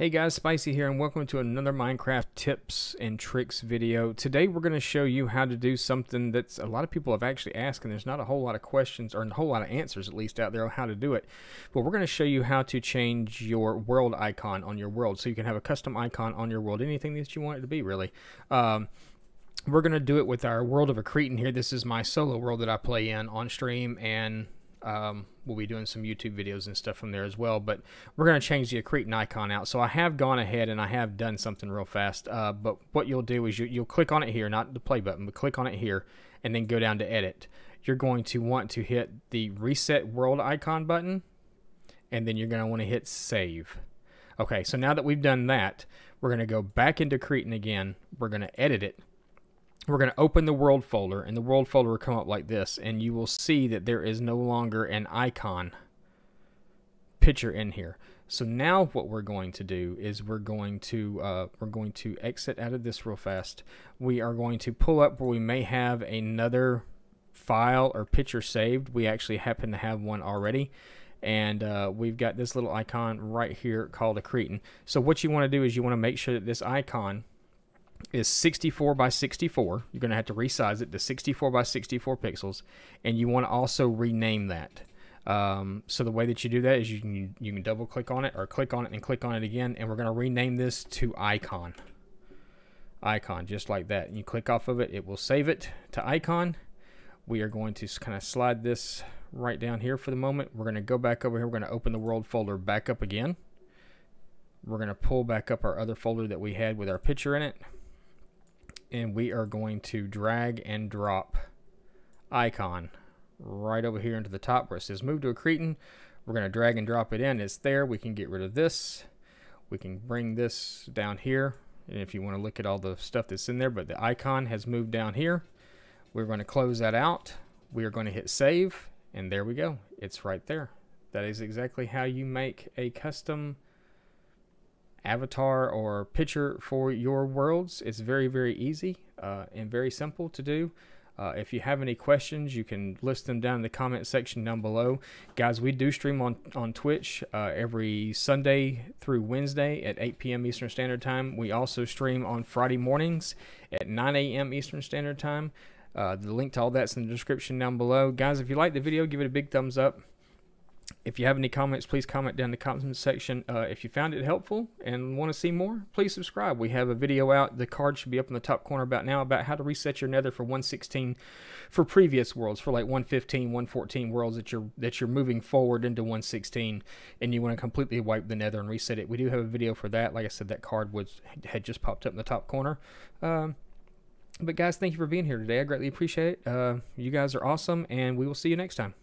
Hey guys, Spicy here and welcome to another Minecraft tips and tricks video. Today we're going to show you how to do something that's a lot of people have actually asked and there's not a whole lot of questions or a whole lot of answers at least out there on how to do it. But we're going to show you how to change your world icon on your world so you can have a custom icon on your world, anything that you want it to be really. Um, we're going to do it with our World of Accretan here. This is my solo world that I play in on stream and um, we'll be doing some YouTube videos and stuff from there as well. But we're going to change the Accretan icon out. So I have gone ahead and I have done something real fast. Uh, but what you'll do is you, you'll click on it here, not the play button, but click on it here and then go down to edit. You're going to want to hit the reset world icon button and then you're going to want to hit save. Okay, so now that we've done that, we're going to go back into Cretan again. We're going to edit it we're going to open the world folder and the world folder will come up like this and you will see that there is no longer an icon picture in here. So now what we're going to do is we're going to uh, we're going to exit out of this real fast. We are going to pull up where we may have another file or picture saved. We actually happen to have one already. And uh, we've got this little icon right here called Accretan so what you want to do is you want to make sure that this icon is 64 by 64. You're going to have to resize it to 64 by 64 pixels, and you want to also rename that. Um, so the way that you do that is you can you can double click on it or click on it and click on it again, and we're going to rename this to icon. Icon, just like that. And you click off of it, it will save it to icon. We are going to kind of slide this right down here for the moment. We're going to go back over here. We're going to open the world folder back up again. We're going to pull back up our other folder that we had with our picture in it and we are going to drag and drop icon right over here into the top where it says move to Accretan. We're going to drag and drop it in. It's there. We can get rid of this. We can bring this down here. And if you want to look at all the stuff that's in there, but the icon has moved down here. We're going to close that out. We are going to hit save. And there we go. It's right there. That is exactly how you make a custom avatar or picture for your worlds. It's very, very easy uh, and very simple to do. Uh, if you have any questions, you can list them down in the comment section down below. Guys, we do stream on, on Twitch uh, every Sunday through Wednesday at 8 p.m. Eastern Standard Time. We also stream on Friday mornings at 9 a.m. Eastern Standard Time. Uh, the link to all that's in the description down below. Guys, if you like the video, give it a big thumbs up if you have any comments, please comment down in the comments section. Uh, if you found it helpful and want to see more, please subscribe. We have a video out. The card should be up in the top corner about now about how to reset your nether for 116 for previous worlds, for like 115, 114 worlds that you're that you're moving forward into 116 and you want to completely wipe the nether and reset it. We do have a video for that. Like I said, that card was had just popped up in the top corner. Um, but guys, thank you for being here today. I greatly appreciate it. Uh, you guys are awesome, and we will see you next time.